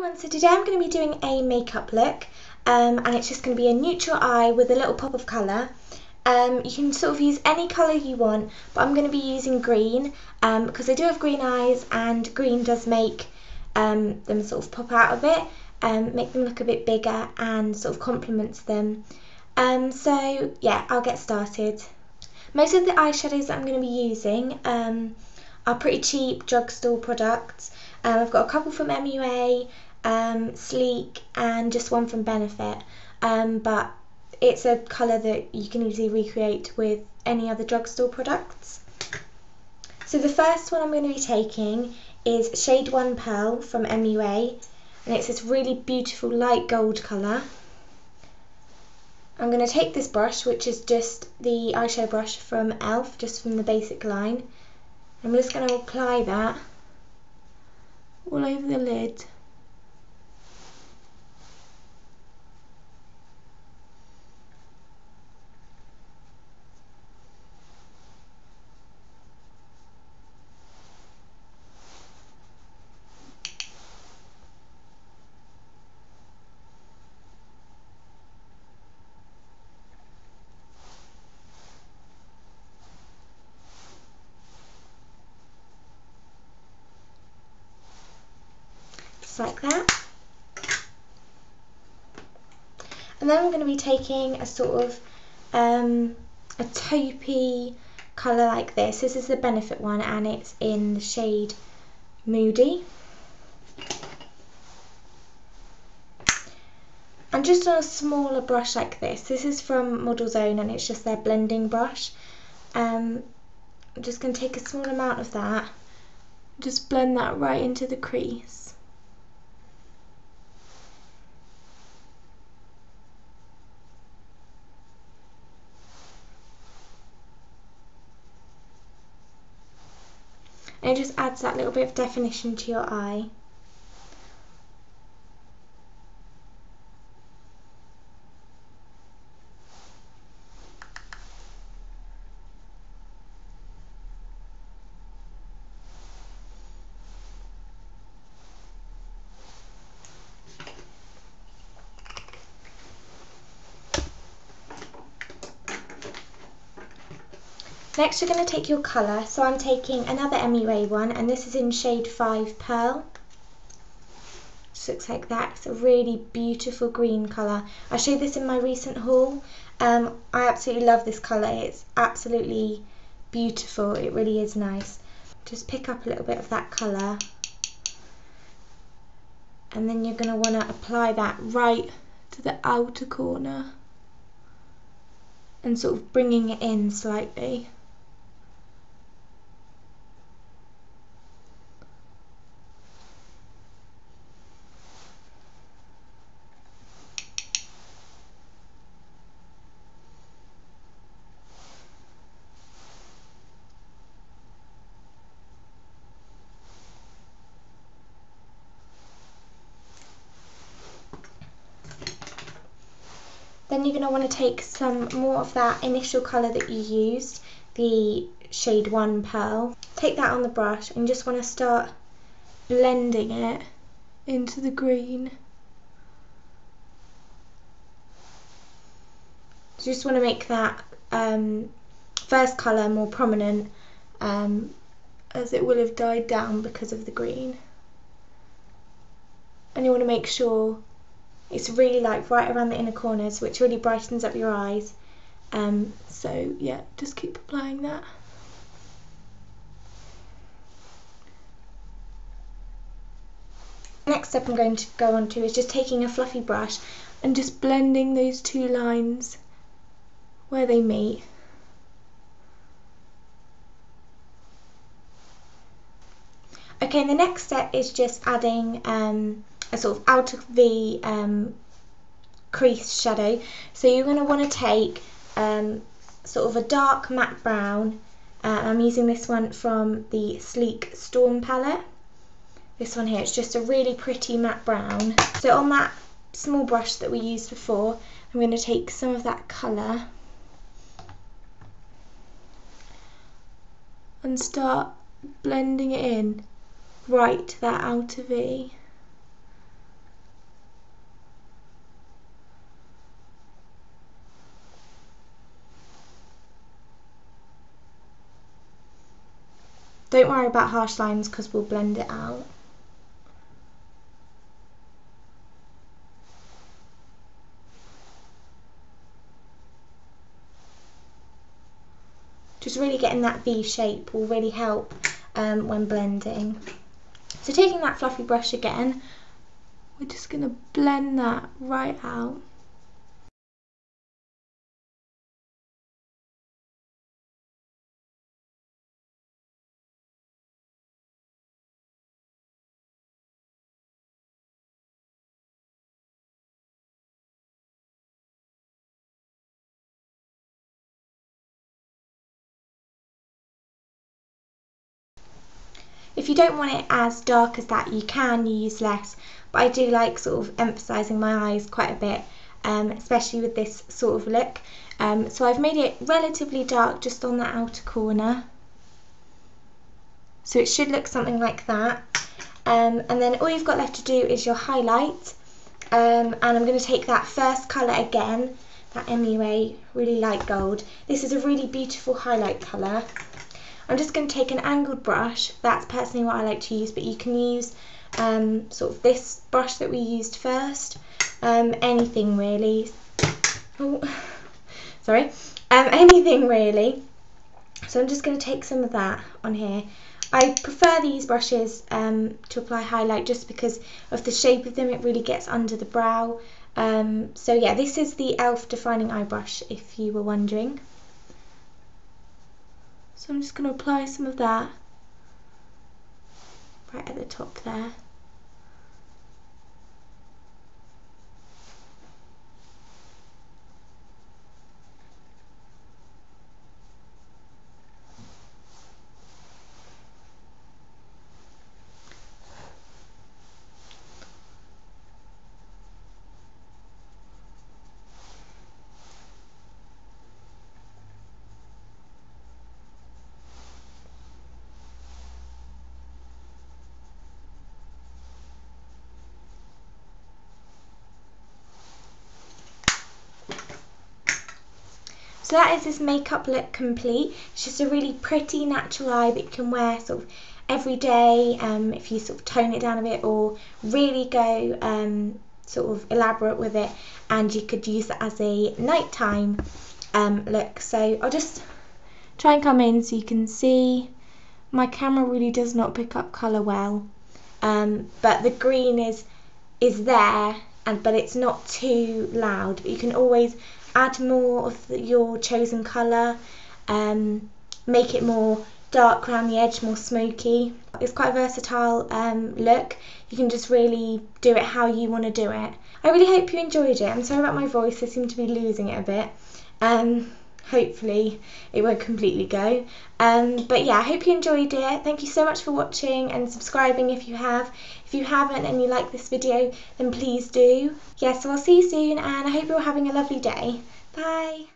everyone, so today I'm going to be doing a makeup look um, and it's just going to be a neutral eye with a little pop of colour. Um, you can sort of use any colour you want but I'm going to be using green um, because I do have green eyes and green does make um, them sort of pop out a bit, um, make them look a bit bigger and sort of complements them. Um, so yeah, I'll get started. Most of the eyeshadows that I'm going to be using are pretty cheap drugstore products. Um, I've got a couple from MUA, um, Sleek, and just one from Benefit. Um, but it's a colour that you can easily recreate with any other drugstore products. So the first one I'm going to be taking is Shade 1 Pearl from MUA, and it's this really beautiful light gold colour. I'm going to take this brush, which is just the eyeshadow brush from e.l.f., just from the basic line. I'm just going to apply that all over the lid. Like that. And then I'm going to be taking a sort of um, a taupey colour like this. This is the Benefit one and it's in the shade Moody. And just on a smaller brush like this, this is from Models Own and it's just their blending brush. Um, I'm just going to take a small amount of that, just blend that right into the crease. And it just adds that little bit of definition to your eye. Next you're going to take your colour, so I'm taking another MUA one and this is in shade 5 Pearl. Just looks like that, it's a really beautiful green colour. I showed this in my recent haul, um, I absolutely love this colour, it's absolutely beautiful, it really is nice. Just pick up a little bit of that colour and then you're going to want to apply that right to the outer corner and sort of bringing it in slightly. Then you're going to want to take some more of that initial colour that you used, the shade 1 Pearl. Take that on the brush and just want to start blending it into the green. Just want to make that um, first colour more prominent um, as it will have died down because of the green. And you want to make sure it's really like right around the inner corners, which really brightens up your eyes. Um, so yeah, just keep applying that. Next step I'm going to go on to is just taking a fluffy brush and just blending those two lines where they meet. Okay, the next step is just adding um, a sort of outer V um, crease shadow. So you're going to want to take um, sort of a dark matte brown. Uh, I'm using this one from the Sleek Storm palette. This one here, it's just a really pretty matte brown. So on that small brush that we used before, I'm going to take some of that colour and start blending it in right to that outer V. Don't worry about harsh lines because we'll blend it out. Just really getting that V shape will really help um, when blending. So taking that fluffy brush again, we're just going to blend that right out. If you don't want it as dark as that, you can use less, but I do like sort of emphasising my eyes quite a bit, um, especially with this sort of look. Um, so I've made it relatively dark just on the outer corner. So it should look something like that. Um, and then all you've got left to do is your highlight. Um, and I'm going to take that first colour again, that MUA really light gold. This is a really beautiful highlight colour. I'm just going to take an angled brush. That's personally what I like to use, but you can use um, sort of this brush that we used first. Um, anything really. Oh, sorry. Um, anything really. So I'm just going to take some of that on here. I prefer these brushes um, to apply highlight just because of the shape of them. It really gets under the brow. Um, so yeah, this is the e.l.f. defining eye brush if you were wondering. So I'm just going to apply some of that right at the top there. So that is this makeup look complete. It's just a really pretty natural eye that you can wear sort of every day um, if you sort of tone it down a bit or really go um, sort of elaborate with it and you could use it as a nighttime um, look. So I'll just try and come in so you can see my camera really does not pick up colour well um, but the green is is there and but it's not too loud but you can always add more of the, your chosen colour, um, make it more dark around the edge, more smoky. It's quite a versatile um, look. You can just really do it how you want to do it. I really hope you enjoyed it. I'm sorry about my voice, I seem to be losing it a bit. Um, hopefully it won't completely go. Um, but yeah, I hope you enjoyed it. Thank you so much for watching and subscribing if you have. If you haven't and you like this video, then please do. Yeah, so I'll see you soon and I hope you're all having a lovely day. Bye.